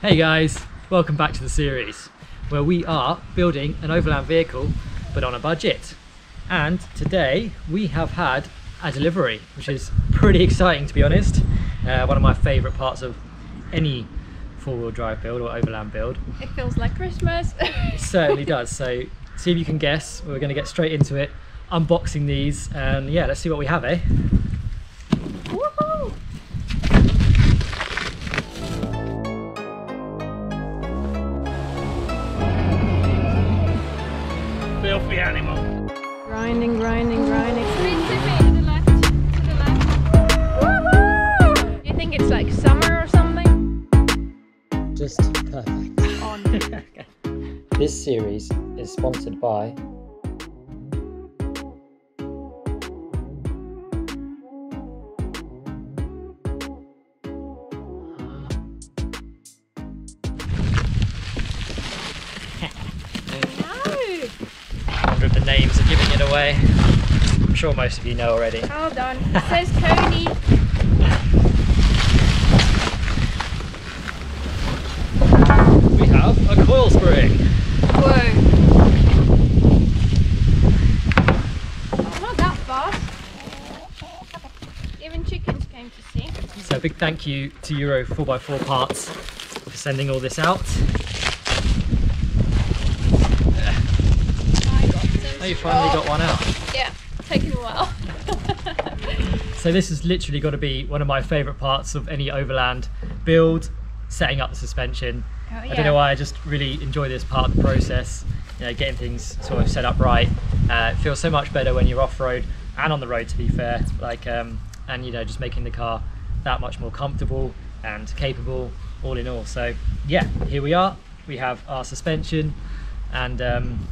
Hey guys, welcome back to the series where we are building an overland vehicle but on a budget. And today we have had a delivery, which is pretty exciting to be honest. Uh, one of my favourite parts of any four-wheel drive build or overland build. It feels like Christmas. It certainly does. So see if you can guess. We're going to get straight into it, unboxing these, and yeah, let's see what we have, eh? Filthy animal. Grinding, grinding, grinding. To the left, to the left. Woohoo! You think it's like summer or something? Just perfect. On. This series is sponsored by are giving it away. I'm sure most of you know already. Hold on. It says Koni. We have a coil spring. Whoa. Not that fast. Even chickens came to see. So a big thank you to Euro 4x4 Parts for sending all this out. I Oh, you finally got one out. Yeah, taking a while. So this has literally got to be one of my favourite parts of any overland build, setting up the suspension. Oh, I don't know why I just really enjoy this part of the process. You know, getting things sort of set up right. Uh, it feels so much better when you're off road and on the road. To be fair, like um, and you know just making the car that much more comfortable and capable, all in all. So yeah, here we are. We have our suspension, and um,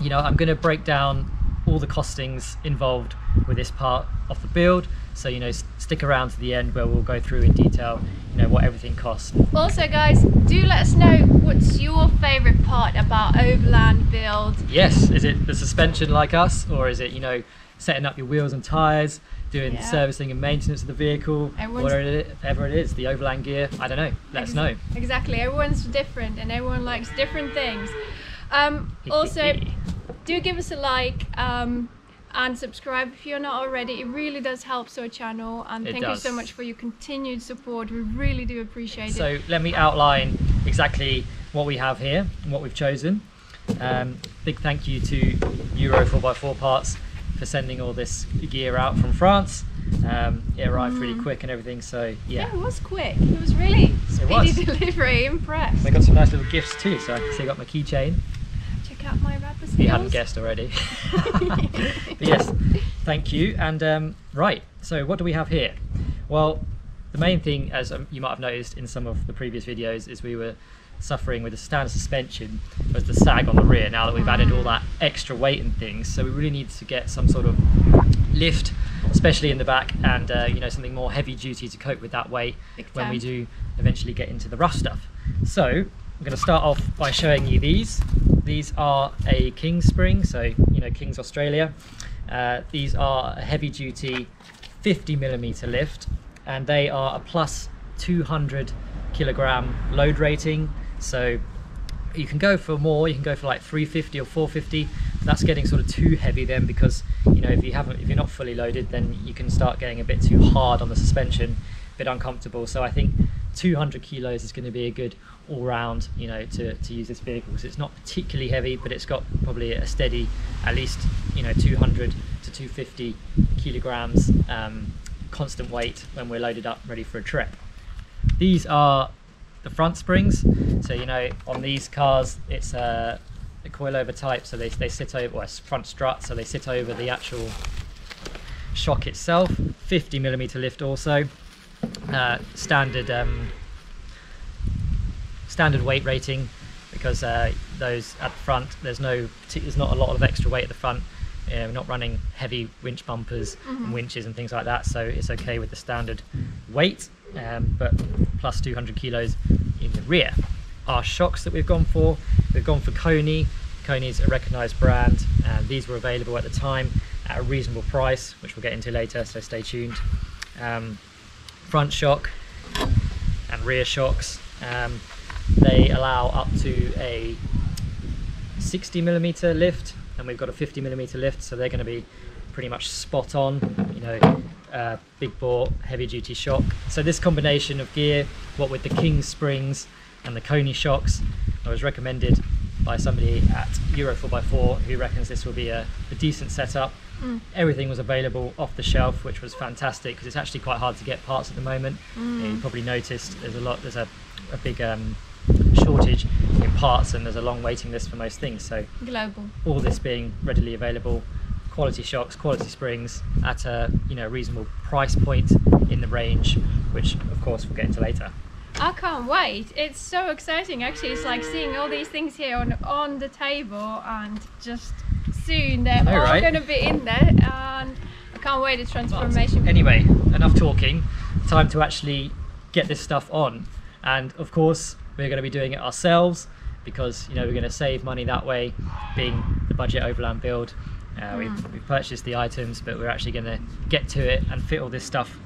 you know I'm going to break down all the costings involved with this part of the build. So you know, stick around to the end where we'll go through in detail. You know what everything costs. Also, guys, do let us know what's your favourite part about Overland build. Yes, is it the suspension like us, or is it you know setting up your wheels and tires, doing Yeah. servicing and maintenance of the vehicle, Everyone's- whatever it is, the overland gear? I don't know. Let us know. Exactly, everyone's different and everyone likes different things. Um, also, do give us a like um, and subscribe if you're not already. It really does help our channel, and It thank you so much for your continued support. We really do appreciate it. So let me outline exactly what we have here and what we've chosen. Um, big thank you to Euro 4x4 Parts for sending all this gear out from France. Um, it arrived really quick and everything, so yeah, yeah. it was quick. It was really speedy was. delivery. Impressed. I got some nice little gifts too, so I can see I got my keychain. Check out my rapper skills. If you hadn't guessed already. but yes, thank you. And um, right, so what do we have here? Well, the main thing, as um, you might have noticed in some of the previous videos, is we were suffering with the standard suspension was the sag on the rear. Now that we've added all that extra weight and things, so we really need to get some sort of lift, especially in the back, and uh, you know something more heavy duty to cope with that weight when we do eventually get into the rough stuff. So I'm going to start off by showing you these. These are a King spring, so you know King's Australia. Uh, these are a heavy duty 50 millimeter lift, and they are a plus 200 kilogram load rating. So you can go for more. You can go for like 350 or 450. That's getting sort of too heavy then because you know if you haven't if you're not fully loaded then you can start getting a bit too hard on the suspension, a bit uncomfortable. So I think 200 kilos is going to be a good all round you know to, to use this vehicle so it's not particularly heavy but it's got probably a steady at least you know 200 to 250 kilograms um, constant weight when we're loaded up ready for a trip. These are the front springs. So you know, on these cars, it's a, a coilover type, so they, they sit over, well, front strut, so they sit over the actual shock itself. 50 millimeter lift also. Uh, standard um, standard weight rating because uh, those at the front there's no there's not a lot of extra weight at the front uh, we're not running heavy winch bumpers and winches and things like that so it's okay with the standard weight um, but plus 200 kilos in the rear our shocks that we've gone for we've gone for Koni Koni's a recognized brand and these were available at the time at a reasonable price which we'll get into later so stay tuned um, front shock and rear shocks. Um, they allow up to a 60 millimeter lift, and we've got a 50 millimeter lift, so they're going to be pretty much spot on. You know, uh, big bore, heavy duty shock. So this combination of gear, what with the King springs and the Koni shocks, I was recommended by somebody at Euro 4x4 who reckons this will be a, a decent setup. Mm. Everything was available off the shelf, which was fantastic because it's actually quite hard to get parts at the moment. Mm. You probably noticed there's a lot, there's a, a big um, shortage in parts, and there's a long waiting list for most things. So Global. all this being readily available, quality shocks, quality springs at a you know reasonable price point in the range, which of course we'll get into later. I can't wait. It's so exciting actually. It's like seeing all these things here on on the table and just soon they're all, all right? gonna be in there and I can't wait the transformation. Anyway, enough talking. Time to actually get this stuff on, and of course we're going to be doing it ourselves because you know we're going to save money that way, being the budget overland build. Uh, we've, we've purchased the items, but we're actually going to get to it and fit all this stuff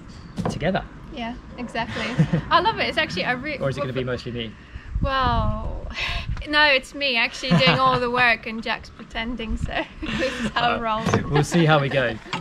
together. Yeah, exactly. I love it. It's actually I really Or is it going to be mostly me? Well, no, it's me actually doing all the work and Jack's pretending. So this is how it rolls. We'll see how we go.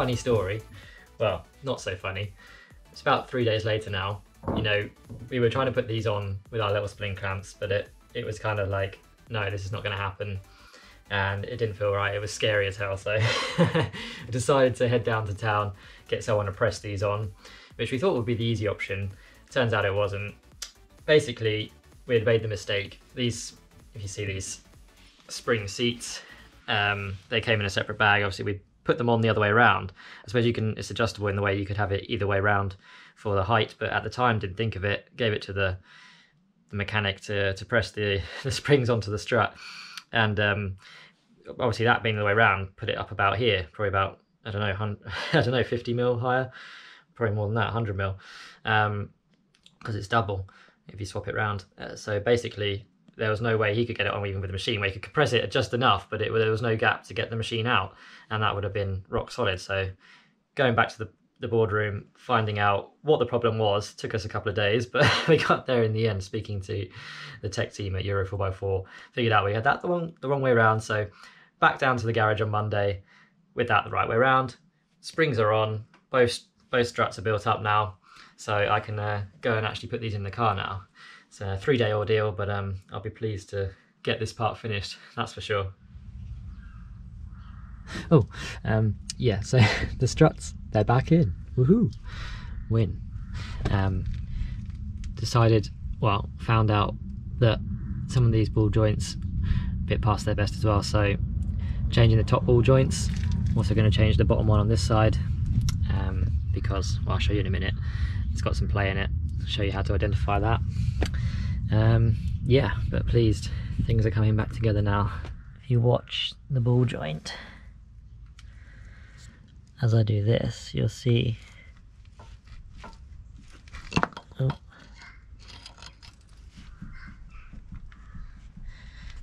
funny story. Well, not so funny. It's about three days later now. You know, we were trying to put these on with our little spling clamps, but it, it was kind of like, no, this is not going to happen. And it didn't feel right. It was scary as hell. So I decided to head down to town, get someone to press these on, which we thought would be the easy option. Turns out it wasn't. Basically, we had made the mistake. These, if you see these spring seats, um, they came in a separate bag. Obviously, we put them on the other way around. I suppose you can. It's adjustable in the way you could have it either way around for the height, but at the time didn't think of it. Gave it to the the mechanic to to press the the springs onto the strut, and um, obviously that being the way around, put it up about here, probably about I don't know, I don't know, fifty mil higher, probably more than that, hundred mil, um because it's double if you swap it round. Uh, so basically, there was no way he could get it on even with the machine where he could compress it just enough, but it, there was no gap to get the machine out, and that would have been rock solid. So going back to the, the boardroom, finding out what the problem was took us a couple of days, but we got there in the end. Speaking to the tech team at Euro 4x4, figured out we had that the wrong the wrong way around. So back down to the garage on Monday with that the right way around. Springs are on, both both struts are built up now, so I can uh, go and actually put these in the car now. It's a three day ordeal, but um, I'll be pleased to get this part finished, that's for sure. Oh, um, yeah, so the struts, they're back in. Woohoo! Win. Um, decided, well, found out that some of these ball joints a bit past their best as well, so changing the top ball joints. also going to change the bottom one on this side um, because, well, I'll show you in a minute. It's got some play in it. I'll show you how to identify that. Um, yeah, but pleased. Things are coming back together now. If you watch the ball joint, as I do this, you'll see.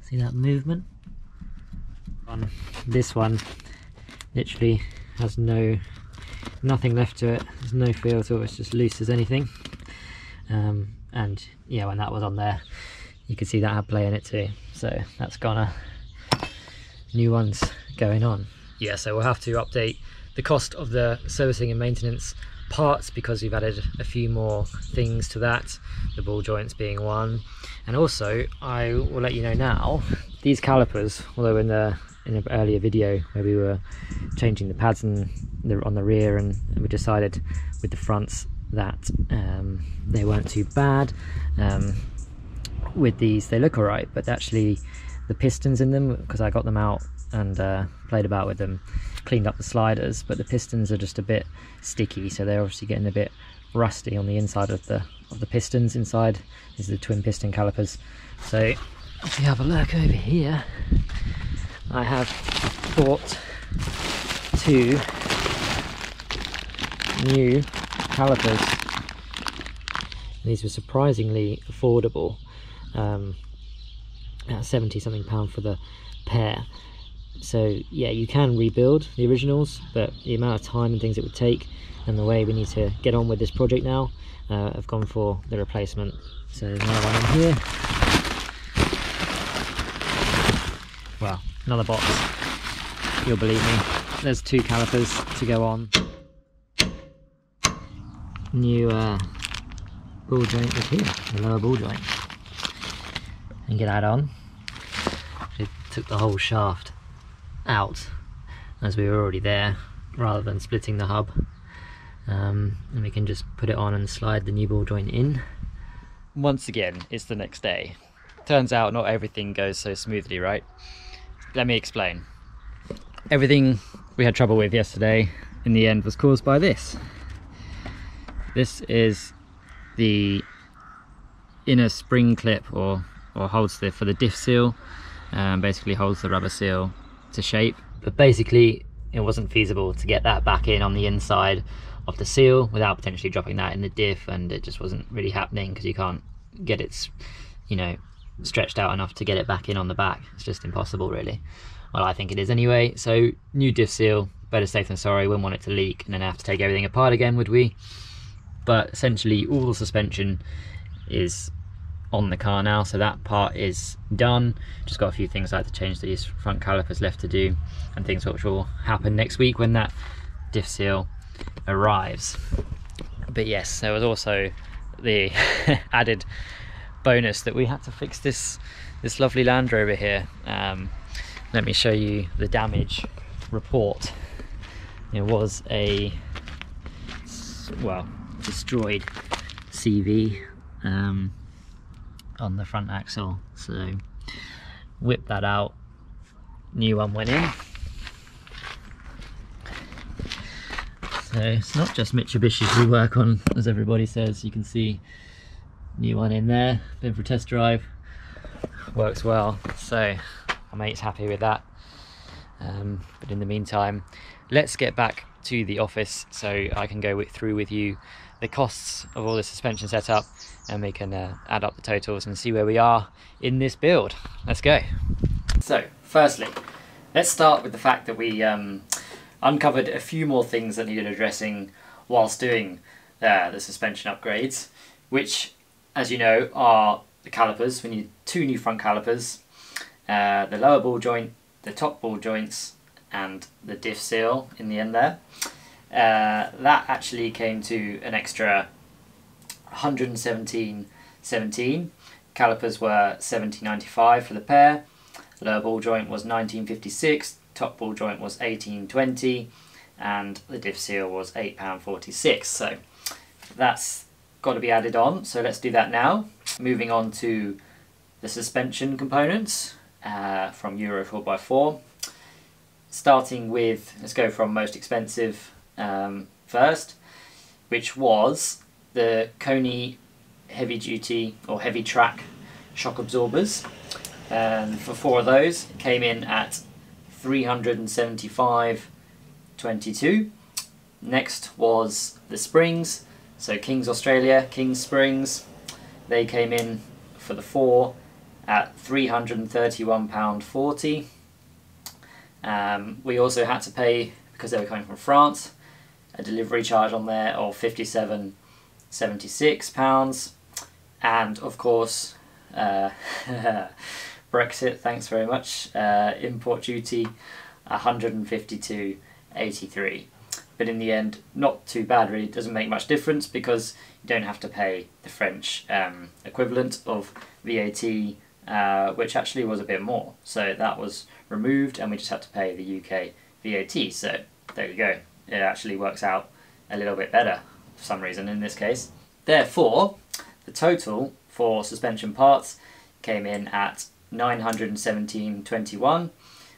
See that movement? On this one literally has no nothing left to it, there's no feel to it, it's just loose as anything. Um, and yeah, when that was on there, you could see that had play in it too. So that's gone a new ones going on. Yeah, so we'll have to update the cost of the servicing and maintenance parts because we've added a few more things to that, the ball joints being one. And also, I will let you know now, these calipers, although in the in an earlier video where we were changing the pads and the, on the rear and, and, we decided with the fronts that um, they weren't too bad. Um, with these they look alright but actually the pistons in them because I got them out and uh, played about with them cleaned up the sliders but the pistons are just a bit sticky so they're obviously getting a bit rusty on the inside of the of the pistons inside these are the twin piston calipers so if you have a look over here I have bought two new calipers. These were surprisingly affordable um, at 70 something pound for the pair. So yeah you can rebuild the originals but the amount of time and things it would take and the way we need to get on with this project now uh, I've gone for the replacement. So one in here. Well another box. You'll believe me. There's two calipers to go on new uh, ball joint is here the lower ball joint and get that on. It took the whole shaft out as we were already there rather than splitting the hub. Um, and we can just put it on and slide the new ball joint in. Once again, it's the next day. Turns out not everything goes so smoothly, right? Let me explain. Everything we had trouble with yesterday in the end was caused by this. This is the inner spring clip or or holds the for the diff seal um, basically holds the rubber seal to shape. But basically it wasn't feasible to get that back in on the inside of the seal without potentially dropping that in the diff and it just wasn't really happening because you can't get it you know stretched out enough to get it back in on the back. It's just impossible really. Well I think it is anyway. So new diff seal better safe than sorry. Wouldn't want it to leak and then have to take everything apart again would we but essentially all the suspension is on the car now so that part is done. Just got a few things like to change these front calipers left to do and things which will happen next week when that diff seal arrives. But yes there was also the added bonus that we had to fix this this lovely Land Rover here. Um, let me show you the damage report. It was a well destroyed CV um, on the front axle. So whip that out. New one went in. So it's not just Mitsubishi's we work on as everybody says. You can see new one in there. Been for a test drive. Works well. So my mate's happy with that. Um, but in the meantime let's get back to the office so I can go through with you the costs of all the suspension setup and we can uh, add up the totals and see where we are in this build. Let's go. So, firstly, let's start with the fact that we um, uncovered a few more things that needed addressing whilst doing uh, the suspension upgrades, which, as you know, are the calipers. We need two new front calipers, uh, the lower ball joint, the top ball joints and the diff seal in the end there. Uh, that actually came to an extra 117.17. Calipers were 17.95 for the pair. Lower ball joint was 1956. Top ball joint was 18.20, and the diff seal was £8.46. So that's got to be added on. So let's do that now. Moving on to the suspension components uh, from Euro 4x4. Starting with, let's go from most expensive um, first, which was the Koni heavy duty or heavy track shock absorbers. And for four of those, came in at 375.22. Next was the springs, so Kings Australia, Kings Springs. They came in for the four at £331.40. Um, we also had to pay, because they were coming from France, a delivery charge on there of 57.76 pounds. And of course uh, Brexit thanks very much. Uh, import duty 152.83 but in the end not too bad really. It doesn't make much difference because you don't have to pay the French um, equivalent of VAT uh, which actually was a bit more. So that was removed and we just had to pay the UK VAT so there you go it actually works out a little bit better for some reason in this case. Therefore, the total for suspension parts came in at 917.21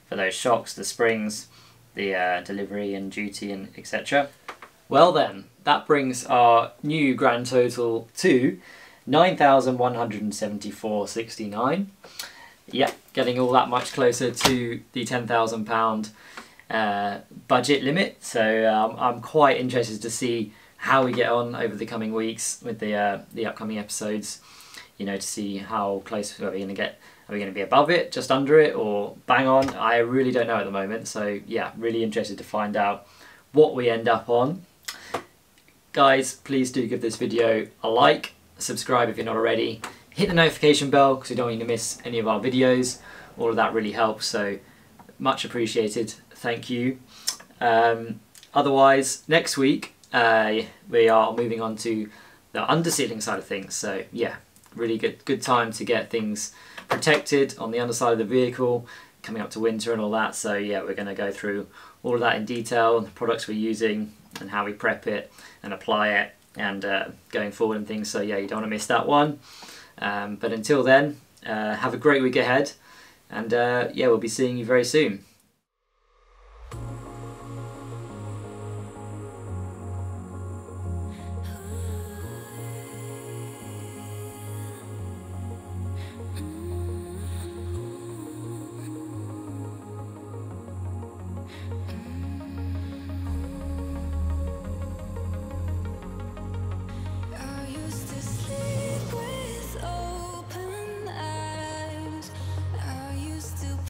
for those shocks, the springs, the uh, delivery and duty and etc. Well then, that brings our new grand total to 9,174.69. Yeah, getting all that much closer to the £10,000 uh, budget limit. So um, I'm quite interested to see how we get on over the coming weeks with the uh, the upcoming episodes. You know, to see how close are we going to get. Are we going to be above it, just under it, or bang on? I really don't know at the moment. So yeah, really interested to find out what we end up on. Guys, please do give this video a like, subscribe if you're not already, hit the notification bell because you don't want you to miss any of our videos. All of that really helps. So much appreciated thank you. Um, otherwise, next week uh, we are moving on to the undersealing side of things. So yeah, really good good time to get things protected on the underside of the vehicle, coming up to winter and all that. So yeah, we're going to go through all of that in detail, the products we're using and how we prep it and apply it and uh, going forward and things. So yeah, you don't want to miss that one. Um, but until then, uh, have a great week ahead and uh, yeah, we'll be seeing you very soon.